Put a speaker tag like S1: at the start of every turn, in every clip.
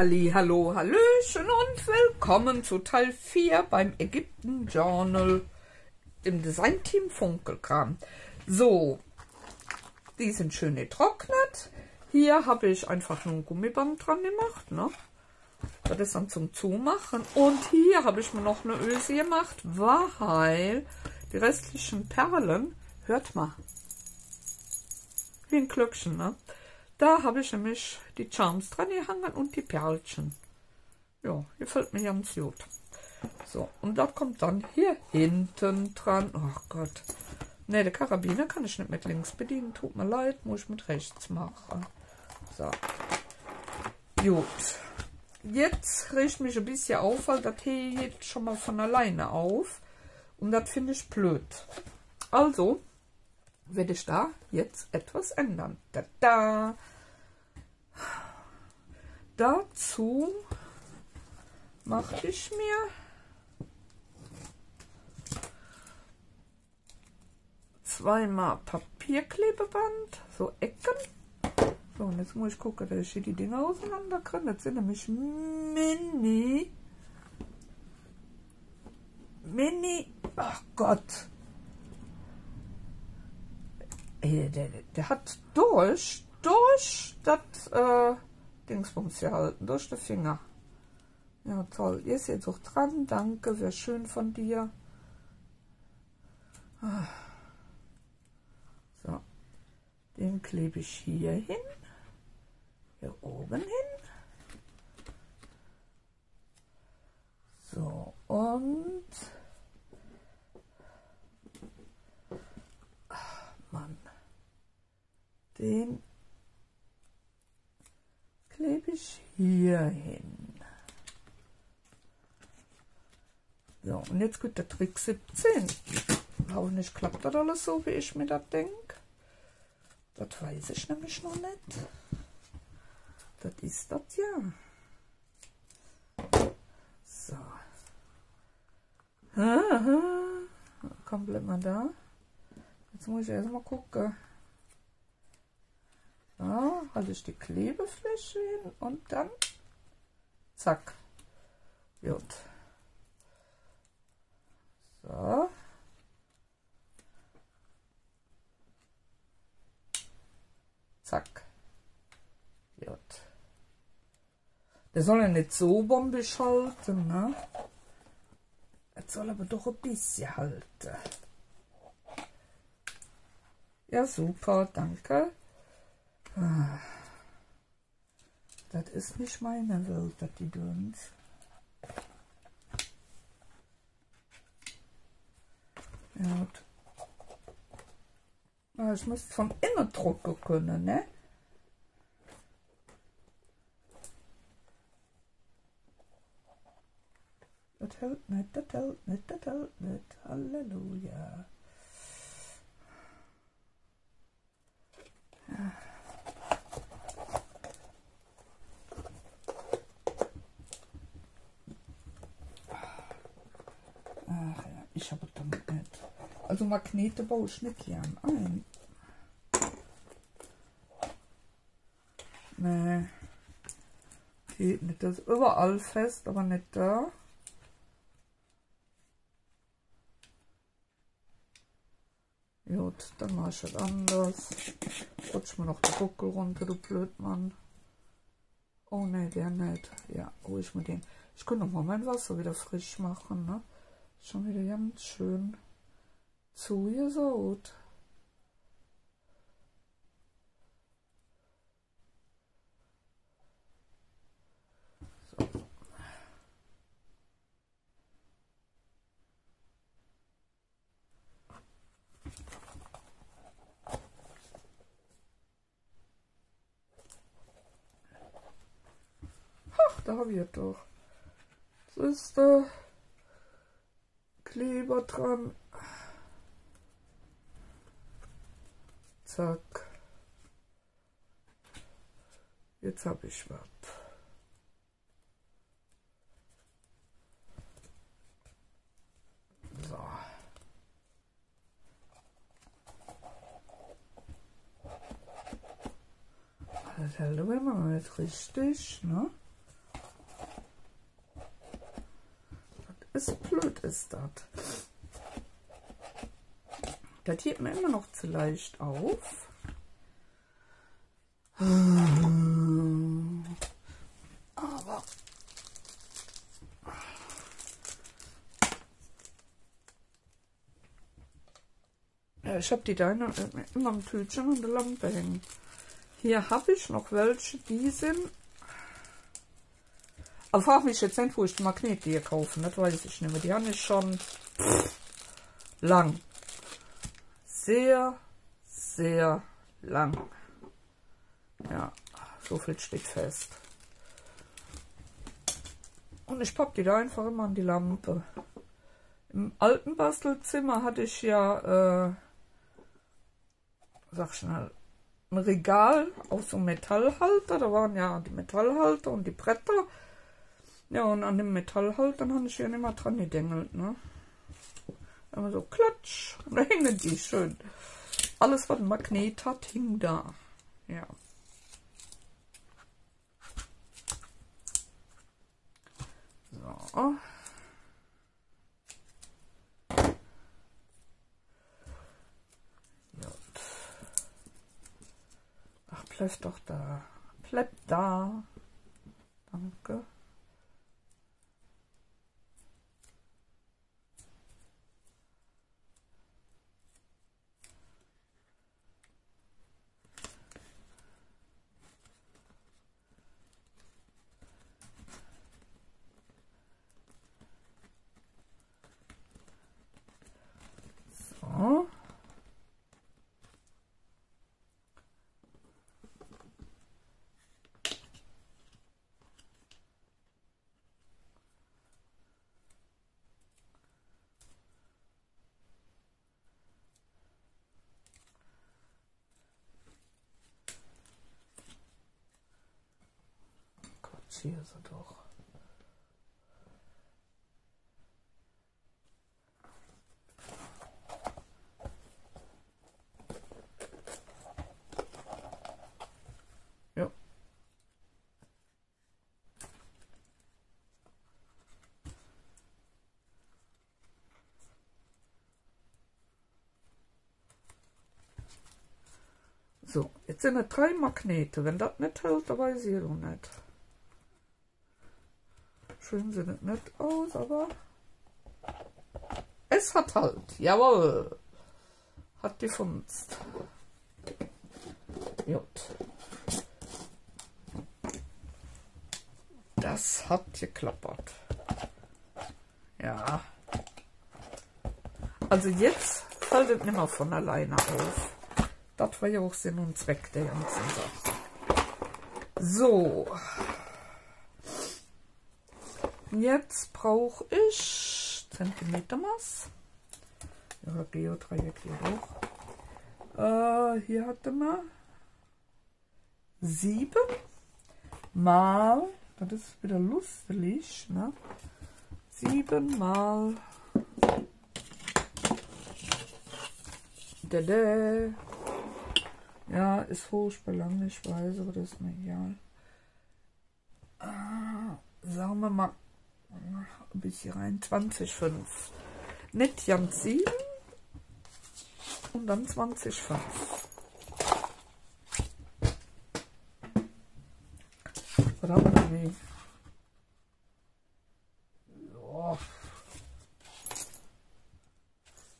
S1: Halli, hallo, hallöchen und willkommen zu Teil 4 beim Ägypten Journal im Designteam Funkelkram. So, die sind schön getrocknet. Hier habe ich einfach nur ein Gummiband dran gemacht, ne? Das ist dann zum Zumachen. Und hier habe ich mir noch eine Öse gemacht, weil die restlichen Perlen, hört mal, wie ein Glöckchen, ne? Da habe ich nämlich die Charms dran gehangen und die Perlchen. Ja, gefällt mir ganz gut. So, und da kommt dann hier hinten dran. Oh Gott. Ne, der Karabiner kann ich nicht mit links bedienen. Tut mir leid, muss ich mit rechts machen. So. Gut. Jetzt riecht mich ein bisschen auf, weil das hier geht schon mal von alleine auf. Und das finde ich blöd. Also werde ich da jetzt etwas ändern. Da, da. Dazu mache ich mir zweimal Papierklebeband, so Ecken. So, und jetzt muss ich gucken, dass ich hier die Dinger auseinander kriege. Das sind nämlich Mini. Mini. Ach Gott. Ey, der, der hat durch, durch das äh, Dingsbums gehalten, durch den Finger. Ja, toll. Ihr seid auch dran. Danke, wäre schön von dir. Ah. So, den klebe ich hier hin, hier oben hin. So, und Mann, den klebe ich hier hin. So, und jetzt kommt der Trick 17. Hoffentlich klappt das alles so, wie ich mir das denke. Das weiß ich nämlich noch nicht. Das ist das ja. So. Aha. Komplett mal da. Jetzt muss ich erstmal gucken. Da halte ich die Klebefläche hin und dann zack. Gut. So. Zack. Gut. Der soll ja nicht so bombisch halten, ne? Es soll aber doch ein bisschen halten. Ja, super, danke. Ah. Das ist nicht meine Welt, das die Döns. Ja, ah, ich muss von innen drucken können, ne? Das hält nicht, das hält nicht, das hält nicht. Halleluja. Ja. Ach ja, ich habe damit nicht. Also Magnete baue ich nicht gern ein. Nee. Geht nicht. Das ist überall fest, aber nicht da. Gut, dann mache ich das anders. Rutsch mir noch den Buckel runter, du Blödmann. Oh ne, der nicht. Ja, hol ich mir den. Ich könnte noch mal mein Wasser wieder frisch machen, ne? Schon wieder ganz schön zugesaut. So. Ach, da habe ich doch. Das ist der Kleber dran. Zack. Jetzt habe ich was. So. Das hält aber immer noch nicht richtig, ne? Ist blöd, ist das. Das geht mir immer noch zu leicht auf. Aber ja, ich habe die Deine immer am Tütchen an der Lampe hängen. Hier habe ich noch welche, die sind. Aber frage mich jetzt nicht, wo ich die Magnete hier kaufe. Das weiß ich nicht mehr. Die haben ich schon lang. Sehr, sehr lang. Ja, so viel steht fest. Und ich pack die da einfach immer an die Lampe. Im alten Bastelzimmer hatte ich ja, äh, sag schnell, ein Regal aus so einem Metallhalter. Da waren ja die Metallhalter und die Bretter. Ja, und an dem Metallhalter habe ich ja nicht mehr dran gedengelt, ne? Immer so klatsch. Und da hängen die schön. Alles, was Magnet hat, hing da. Ja. So. Ach, bleib doch da. Bleib da. Danke. Hier ist er doch. Ja. So, jetzt sind es drei Magnete. Wenn das nicht hält, dann weiß ich noch nicht. Schön sieht es nicht aus, aber es hat halt. Jawohl. Hat gefunzt. Jut. Das hat geklappert. Ja. Also jetzt fällt es nicht mehr von alleine auf. Das war ja auch Sinn und Zweck der ganzen Sache. So. Jetzt brauche ich Zentimetermaß. Ja, Geodreieck hier hoch. Äh, hier hatte man 7 mal, das ist wieder lustig, ne? 7 mal Dede. Ja, ist furchtbar ich weiß, aber das ist mir egal. Ah, sagen wir mal ein bisschen rein, 20,5. Nicht ganz 7 und dann 20,5. Verdammt, nee. So.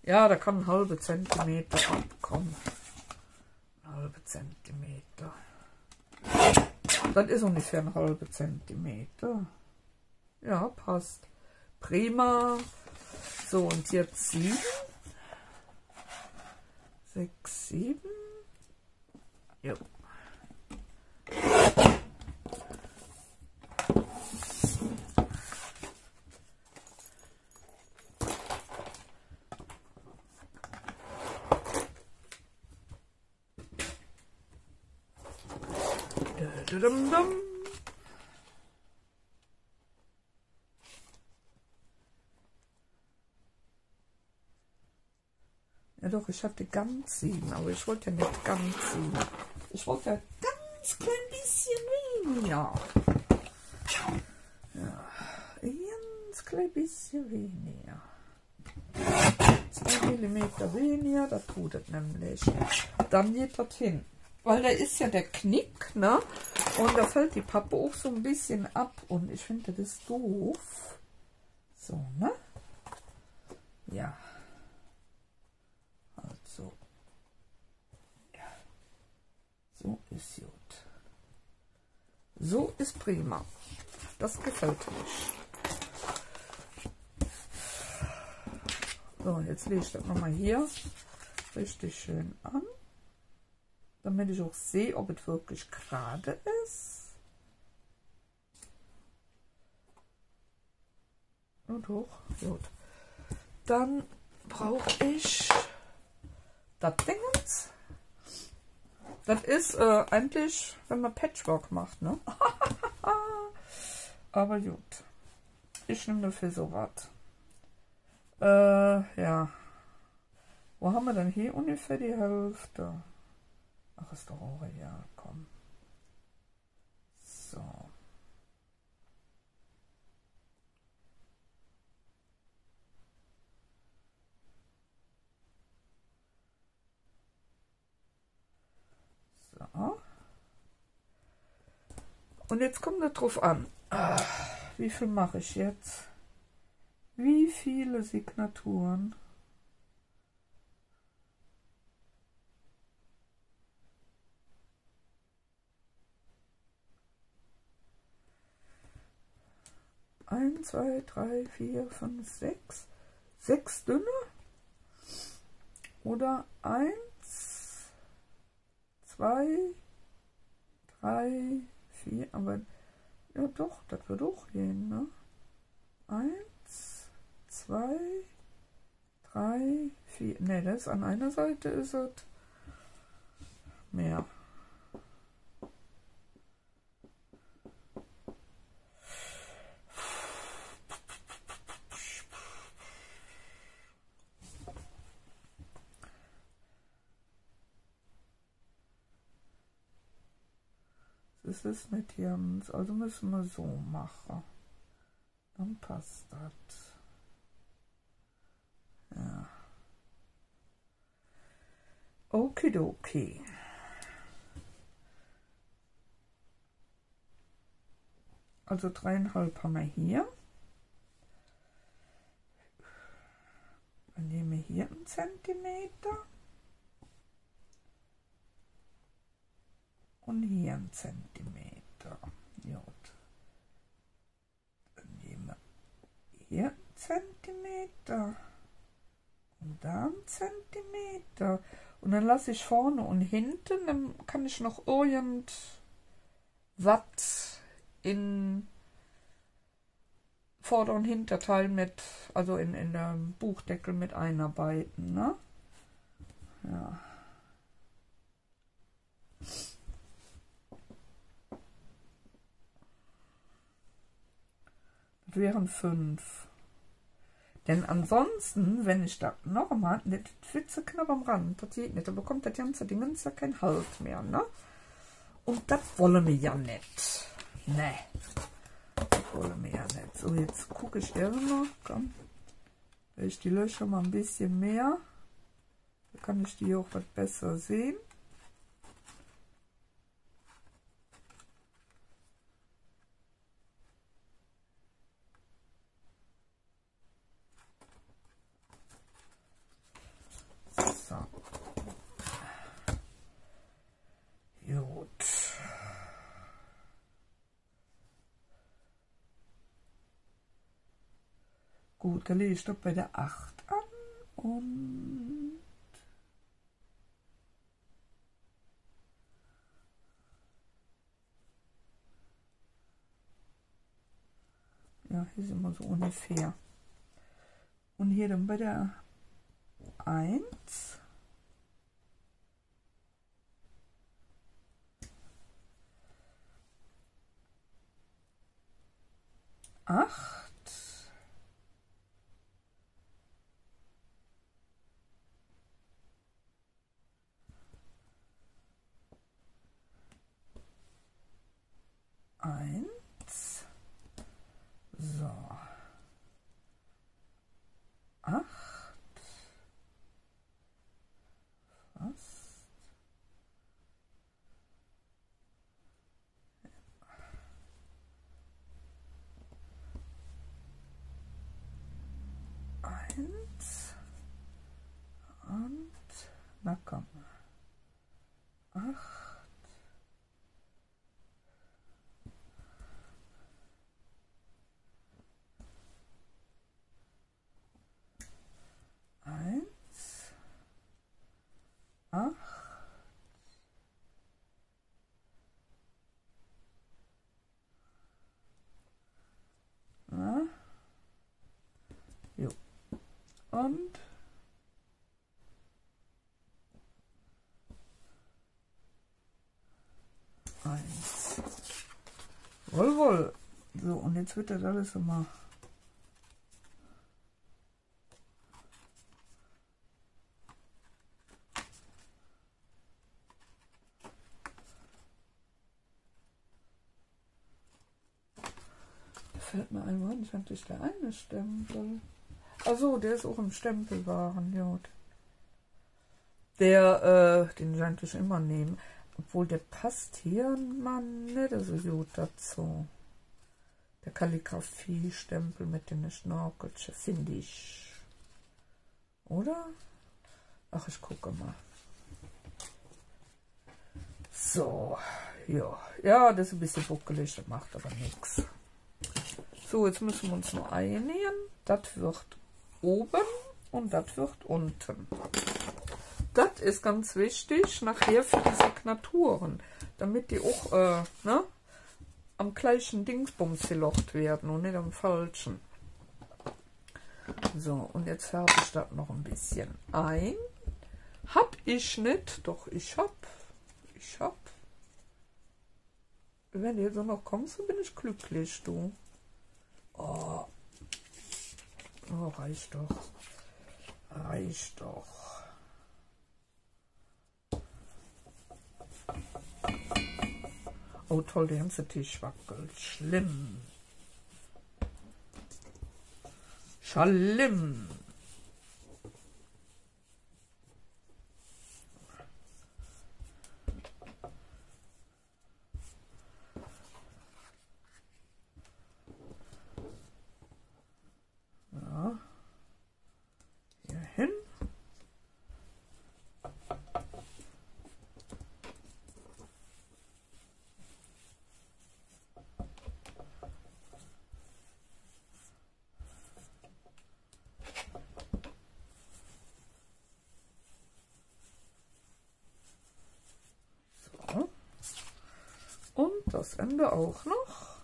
S1: Ja, da kann ein halber Zentimeter abkommen. Ein halber Zentimeter. Das ist ungefähr ein halber Zentimeter. Ja, passt. Prima. So, und jetzt sieben. Sechs, sieben. Ja. Dum, dum. doch, ich hatte ganz sieben, aber ich wollte ja nicht ganz sieben. Ich wollte ja ganz klein bisschen weniger. Ja, ganz klein bisschen weniger. 2 mm weniger, das tut es nämlich. Dann geht das hin. Weil da ist ja der Knick, ne? Und da fällt die Pappe auch so ein bisschen ab. Und ich finde das doof. So, ne? Ja. Also. Ja. So ist gut. So ist prima. Das gefällt mir. So, jetzt lege ich das nochmal hier richtig schön an, damit ich auch sehe, ob es wirklich gerade ist. Und hoch, gut. Dann brauche ich das Dingens. Das ist äh, eigentlich, wenn man Patchwork macht, ne? Aber gut. Ich nehme dafür so was. Äh, ja. Wo haben wir denn hier ungefähr die Hälfte? Ach, ist doch auch ja, komm. So. So. Und jetzt kommt es drauf an. Ach, wie viel mache ich jetzt? Wie viele Signaturen? Ein, zwei, drei, vier, fünf, sechs. Sechs dünne? Oder eins, zwei, drei, vier, aber ja doch, das wird auch gehen, ne? Eins zwei, drei, vier. Ne, das an einer Seite ist es mehr. Das ist nicht ganz, also müssen wir so machen. Dann passt das. Ja. Okidoki. Also dreieinhalb haben wir hier. Dann nehmen wir hier einen Zentimeter. Und hier einen Zentimeter. Gut. Dann nehmen wir hier einen Zentimeter und dann Zentimeter. Und dann lasse ich vorne und hinten, dann kann ich noch irgend was in Vorder- und Hinterteil mit, also in, in dem Buchdeckel mit einarbeiten, ne? Ja. Wären fünf. Denn ansonsten, wenn ich da noch einmal nicht Pfütze knapp am Rand, das geht nicht, da bekommt das ganze Dingens ja kein Halt mehr, ne? Und das wollen wir ja nicht. Ne. Das wollen wir ja nicht. So, jetzt gucke ich erstmal, komm. Ich die Löcher mal ein bisschen mehr. Da kann ich die auch was besser sehen. Gut, Galilei stoppt bei der 8 an und Ja, hier sind wir so ungefähr. Und hier dann bei der 1. Acht. 1, so, 8, Und eins. Wohl, wohl. So, und jetzt wird das alles immer. Da fällt mir ein, wann ich der eine Stempel? Also, der ist auch im Stempelwaren, ja. Der, äh, den könnte ich immer nehmen. Obwohl der passt hier mal nicht so gut dazu. Der Kalligrafie-Stempel mit den Schnorkelchen, finde ich. Oder? Ach, ich gucke mal. So, ja. Ja, das ist ein bisschen buckelig, das macht aber nichts. So, jetzt müssen wir uns noch einnähen. Das wird oben und das wird unten. Das ist ganz wichtig nachher für die Signaturen, damit die auch äh, ne, am gleichen Dingsbums gelocht werden und nicht am falschen. So, und jetzt färbe ich das noch ein bisschen ein. Hab ich nicht, doch ich hab. Ich hab. Wenn du jetzt noch kommst, dann bin ich glücklich, du. Oh. Oh, reicht doch. Reicht doch. Oh toll, der ganze Tisch wackelt. Schlimm. Schlimm. Und das Ende auch noch.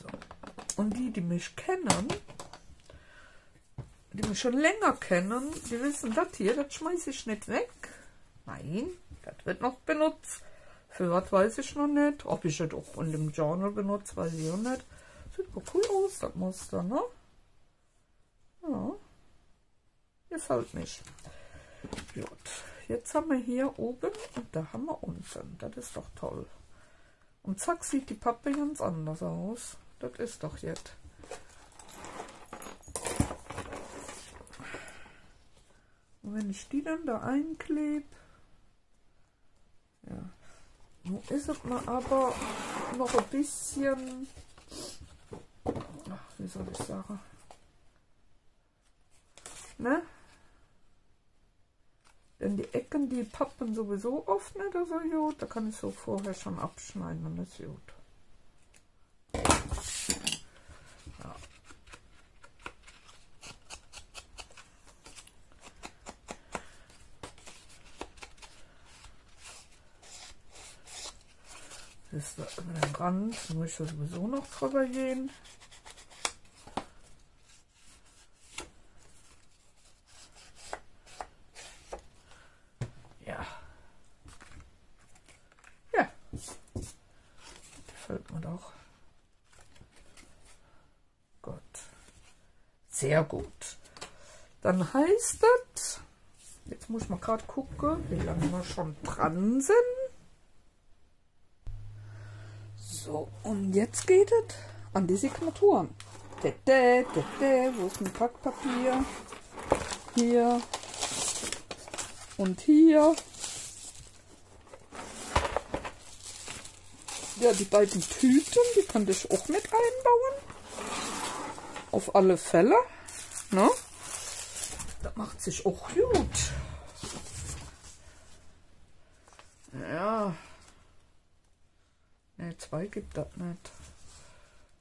S1: So. Und die, die mich kennen, die mich schon länger kennen, die wissen, das hier, das schmeiße ich nicht weg. Nein, das wird noch benutzt. Für was weiß ich noch nicht. Ob ich das auch in dem Journal benutze, weiß ich auch nicht. Sieht aber cool aus, das Muster, ne? Ja. Gefällt mich. Gut. Jetzt haben wir hier oben und da haben wir unten. Das ist doch toll. Und zack, sieht die Pappe ganz anders aus. Das ist doch jetzt. Wenn ich die dann da einklebe, ja, nun ist es mal aber noch ein bisschen, ach, wie soll ich sagen, ne? Denn die Ecken, die pappen sowieso oft nicht so gut, da kann ich so vorher schon abschneiden und ist gut. ist Rand, muss ich sowieso noch drüber gehen. Ja. Ja. Gefällt mir doch. Gut. Sehr gut. Dann heißt das, jetzt muss mal gerade gucken, wie lange wir schon dran sind. Und jetzt geht es an die Signaturen. Da, da, Wo ist ein Packpapier? Hier und hier. Ja, die beiden Tüten, die könnte ich auch mit einbauen. Auf alle Fälle. Ne? Das macht sich auch gut. Ja. Ne, zwei gibt das nicht.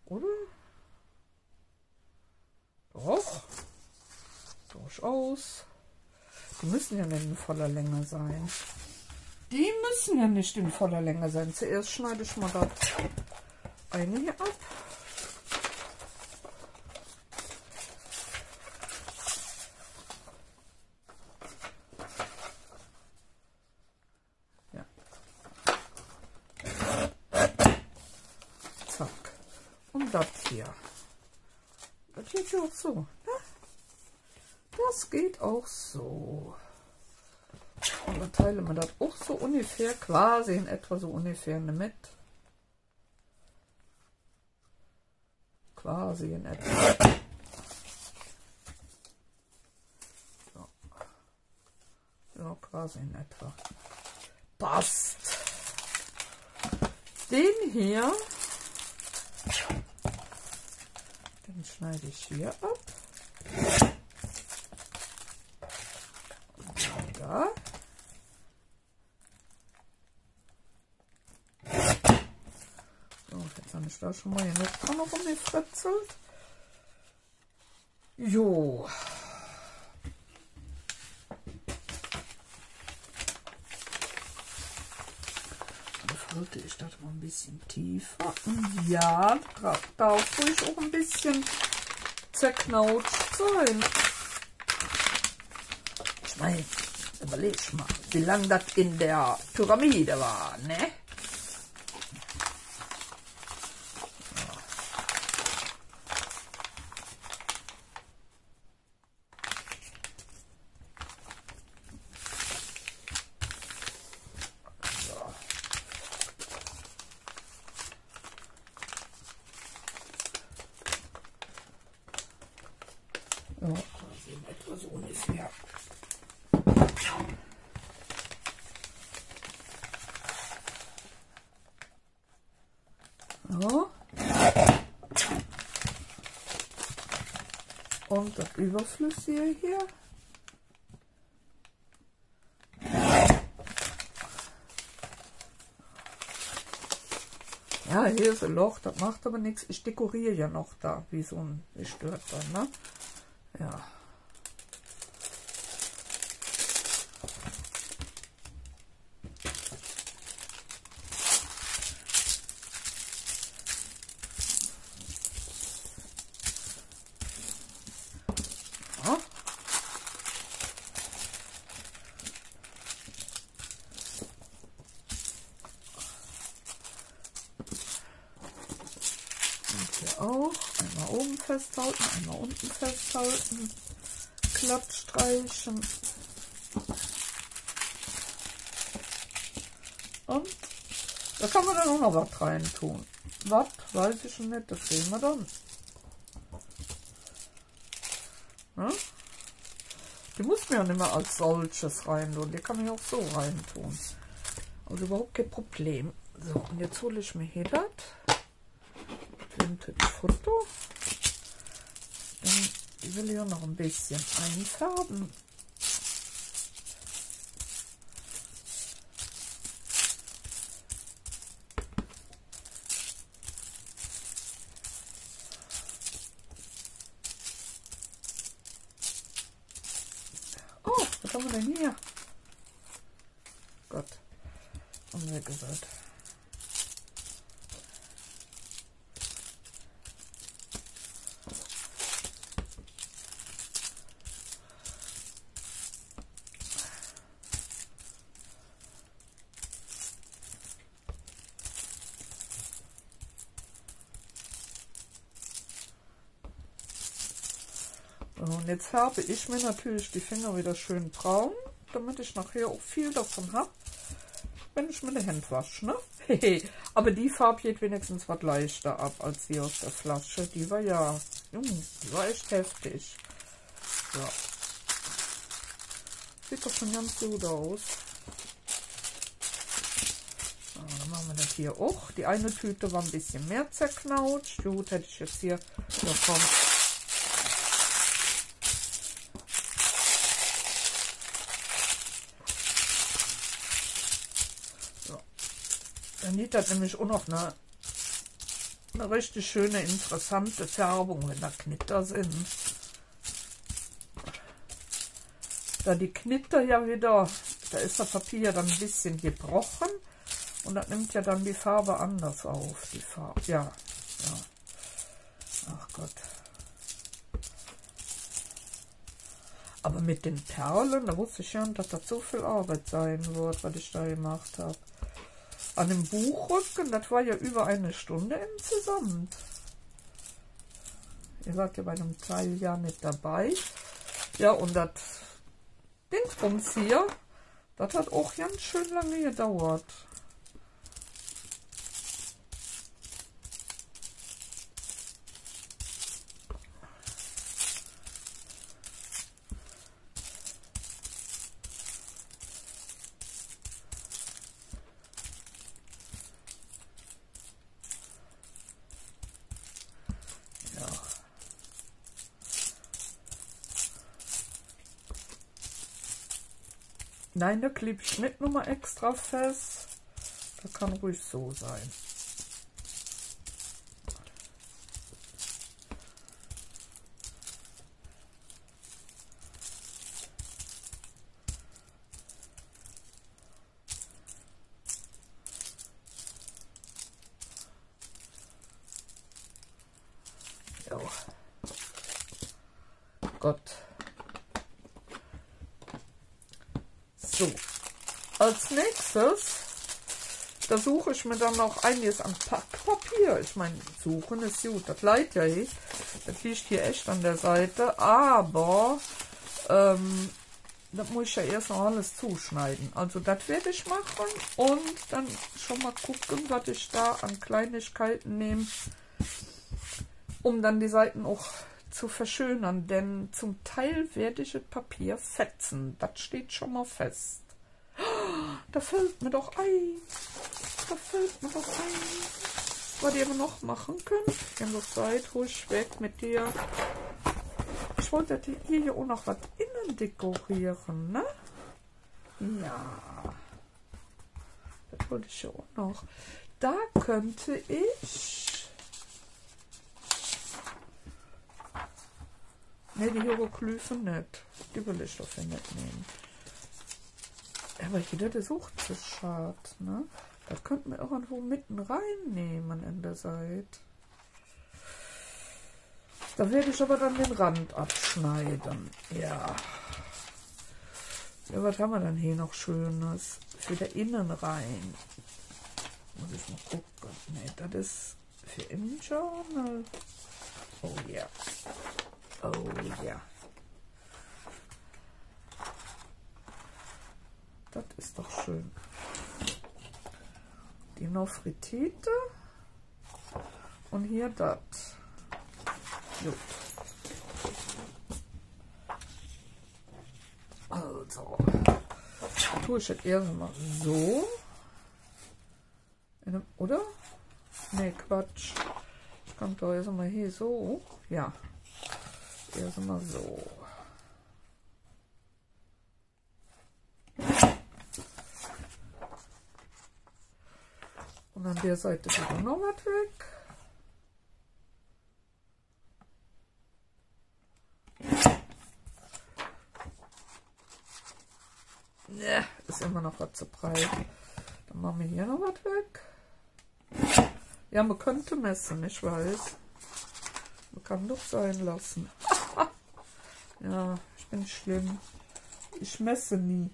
S1: Oder? Doch. Durchaus. Die müssen ja nicht in voller Länge sein. Die müssen ja nicht in voller Länge sein. Zuerst schneide ich mal das eine hier ab. Ja. Zack. Und das hier. Das geht auch so. Ne? Das geht auch so. Und dann teilen wir das auch so ungefähr, quasi in etwa so ungefähr mit. Quasi in etwa. So. Ja, quasi in etwa. Passt. Den hier, den schneide ich hier ab. da. So, jetzt habe ich da schon mal genug auch noch umgefritzelt. Jo. Falte ich das mal ein bisschen tiefer. Ja, darf ruhig auch ein bisschen zerknautscht sein. Ich meine, überleg mal, wie lange das in der Pyramide war, ne? Ja, quasi etwa so ungefähr. So. Und das Überflüssige hier. Ja, hier ist ein Loch, das macht aber nichts. Ich dekoriere ja noch da, wie so ein Stört dann, ne? Ja. Und da kann man dann auch noch was rein tun. Was, weiß ich schon nicht, das sehen wir dann. Ja? Die muss mir ja nicht mehr als solches rein tun. Die kann ja auch so rein tun. Also überhaupt kein Problem. So, und jetzt hole ich mir hier das. Vintage Foto. Dann will ich auch noch ein bisschen einfärben. Und jetzt habe ich mir natürlich die Finger wieder schön braun, damit ich nachher auch viel davon habe, wenn ich meine Hände wasche. Ne? Aber die Farbe geht wenigstens was leichter ab als die aus der Flasche. Die war ja, die war echt heftig. Ja. Sieht doch schon ganz gut aus. Dann machen wir das hier auch. Die eine Tüte war ein bisschen mehr zerknautscht. Gut, hätte ich jetzt hier bekommen. Sieht das nämlich auch noch eine, eine richtig schöne, interessante Färbung, wenn da Knitter sind. Da die Knitter ja wieder, da ist das Papier dann ein bisschen gebrochen und das nimmt ja dann die Farbe anders auf. Die Farbe, ja, ja. Ach Gott. Aber mit den Perlen, da wusste ich schon, dass das so viel Arbeit sein wird, was ich da gemacht habe. An dem Buchrücken, das war ja über eine Stunde insgesamt. Ihr wart ja bei dem Teil ja nicht dabei. Ja, und das Dingsbums hier, das hat auch ganz schön lange gedauert. Nein, da klebe ich nicht nochmal extra fest. Das kann ruhig so sein. Gott. So, als nächstes, da suche ich mir dann noch einiges an Packpapier. Ich meine, suchen ist gut, das leidet ja nicht. Das liegt hier echt an der Seite, aber ähm, das muss ich ja erst noch alles zuschneiden. Also das werde ich machen und dann schon mal gucken, was ich da an Kleinigkeiten nehme, um dann die Seiten auch zu verschönern, denn zum Teil werde ich das Papier fetzen. Das steht schon mal fest. Da fällt mir doch ein. Da fällt mir doch ein. Was ihr noch machen könnt. Ihr noch seid ruhig weg mit dir. Ich wollte hier auch noch was innen dekorieren, ne? Ja. Das wollte ich ja auch noch. Da könnte ich Ne, die Hieroglyphen nicht. Die will ich dafür nicht nehmen. Aber jeder, der sucht sich schade, ne? Das könnten wir irgendwo mitten reinnehmen in der Seite. Da werde ich aber dann den Rand abschneiden. Ja. Ja, was haben wir dann hier noch Schönes? Für der Innen rein. Muss ich mal gucken. Ne, das ist für im Journal. Oh ja. Yeah. Oh ja. Das ist doch schön. Die Nofritite. Und hier das. Gut. Also, tue ich jetzt erstmal so. Oder? Ne, Quatsch. Ich kann doch erstmal hier so. Ja, erstmal so. An der Seite wieder noch was weg. Ne, ist immer noch was zu breit. Dann machen wir hier noch was weg. Ja, man könnte messen, ich weiß. Man kann doch sein lassen. Ja, ich bin schlimm. Ich messe nie.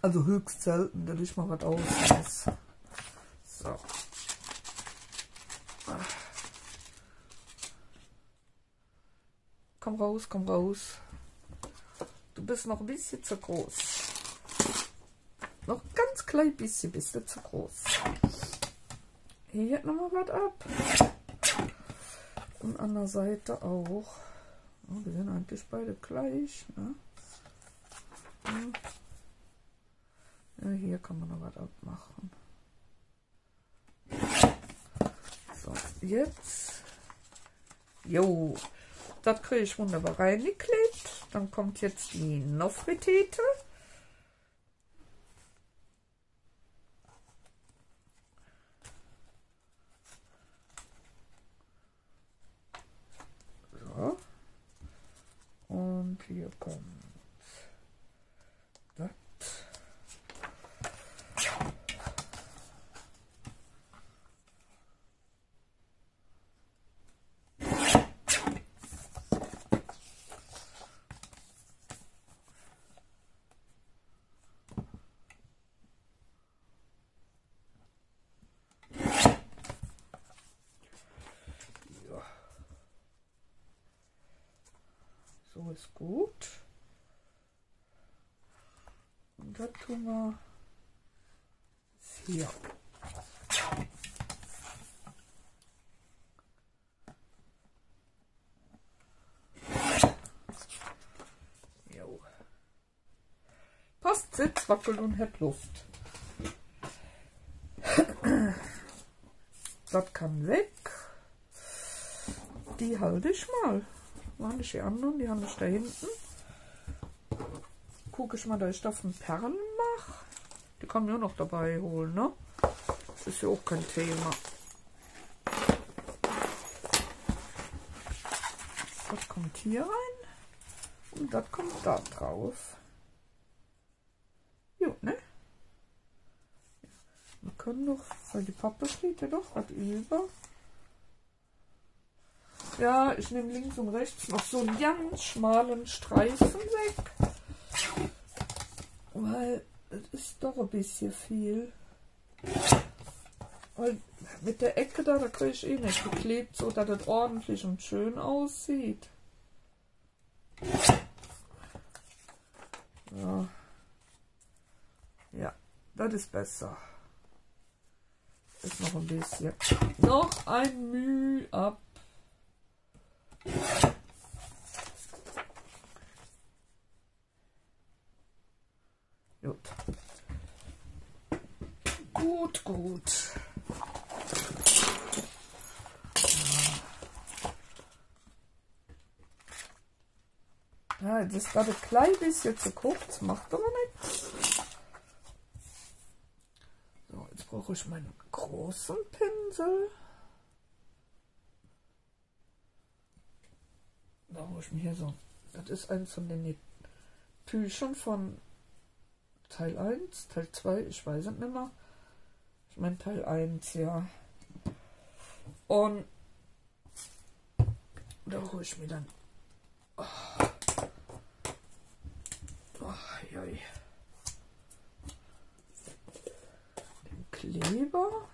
S1: Also höchst selten, dass ich mal was ausmesse. So. Komm raus, komm raus. Du bist noch ein bisschen zu groß. Noch ganz klein bisschen bist du zu groß. Hier nochmal was ab. Und an der Seite auch. Oh, die sind eigentlich beide gleich. Ne? Hm. Ja, hier kann man noch was abmachen. So, jetzt. Jo, das kriege ich wunderbar reingeklebt. Dann kommt jetzt die Nofritete. So. Und hier kommt das. Ja. Ist gut. Und das tun wir hier. Jo. Passt, sitzt, wackelt und hat Luft. Das kann weg. Die halte ich mal. Waren die anderen? Die haben ich da hinten. Gucke ich mal, dass ich davon Perlen mache. Die kann mir auch noch dabei holen, ne? Das ist ja auch kein Thema. Das kommt hier rein. Und das kommt da drauf. Jo, ne? Wir können noch, weil die Pappe steht ja doch was über. Ja, ich nehme links und rechts noch so einen ganz schmalen Streifen weg. Weil es ist doch ein bisschen viel. Weil mit der Ecke da, da kriege ich eh nicht geklebt, so dass es ordentlich und schön aussieht. Ja. Ja, das ist besser. Ist noch ein bisschen. Noch ein Mühe ab. Gut. Gut, gut. Ja, das gerade ein klein bisschen zu kurz, macht aber nichts. So, jetzt brauche ich meinen großen Pinsel. Da hole ich mir hier so. Das ist eins von den Tüchern von Teil 1, Teil 2, ich weiß es nicht mehr. Ich meine Teil 1, ja. Und da hole ich mir dann oh, joi. den Kleber.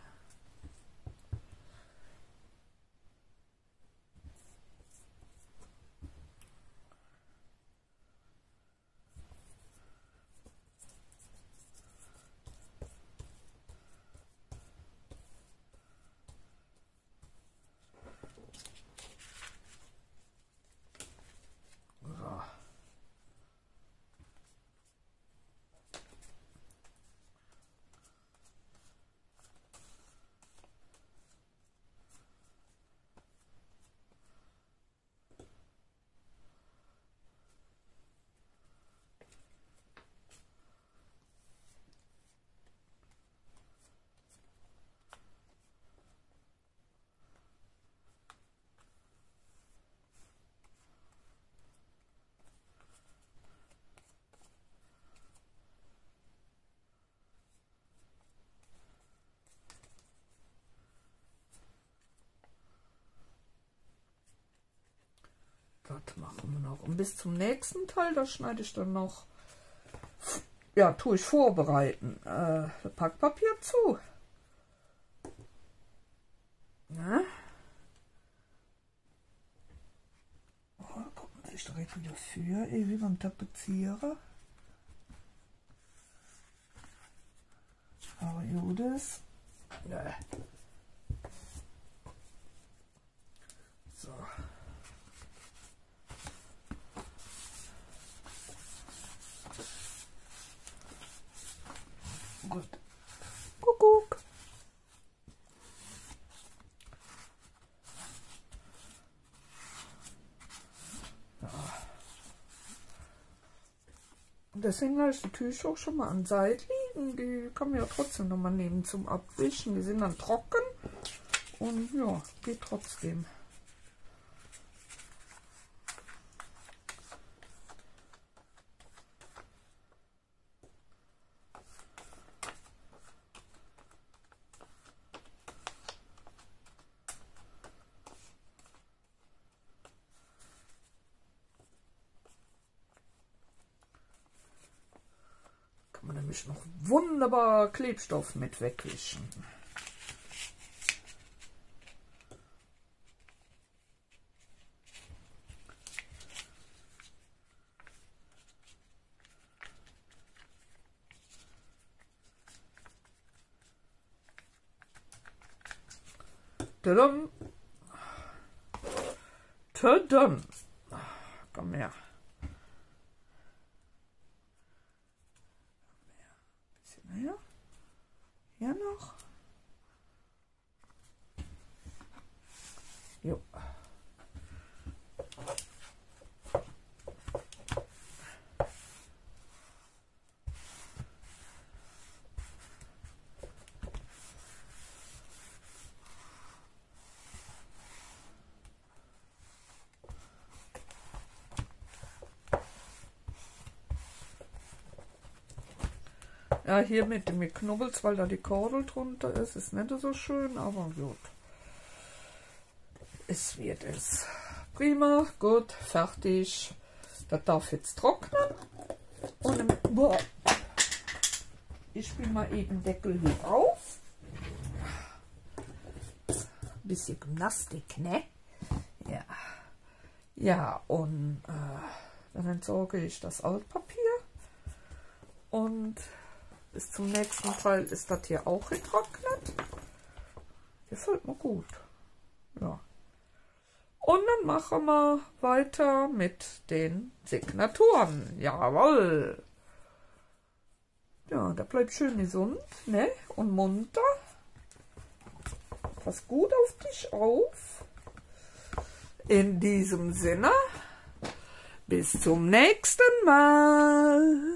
S1: So. Das machen wir noch. Und bis zum nächsten Teil, da schneide ich dann noch, ja, tue ich vorbereiten. Äh, Packpapier zu. Ne? Oh, guck mal, ich direkt wieder für, eh, wie beim Tapezierer. Aber Judas. Ne. Oh Gut. Kuckuck. Deswegen habe ich die Tücher auch schon mal an Seite liegen. Die kann man ja trotzdem noch mal nehmen zum Abwischen. Die sind dann trocken und ja, geht trotzdem. Wunderbar Klebstoff mit wegwischen. Tadam. Tadam. Komm her. Bisschen Hier noch. Jo. Ja, hier mit dem Knubbels, weil da die Kordel drunter ist, ist nicht so schön, aber gut. Es wird es. Prima, gut, fertig. Das darf jetzt trocknen. Und im, boah, ich spiele mal eben Deckel hier auf. Bisschen Gymnastik, ne? Ja. Ja, und äh, dann entsorge ich das Altpapier. Und bis zum nächsten Teil ist das hier auch getrocknet. Gefällt mir gut. Ja. Und dann machen wir weiter mit den Signaturen. Jawohl. Ja, da bleibt schön gesund, ne? Und munter. Pass gut auf dich auf. In diesem Sinne, bis zum nächsten Mal.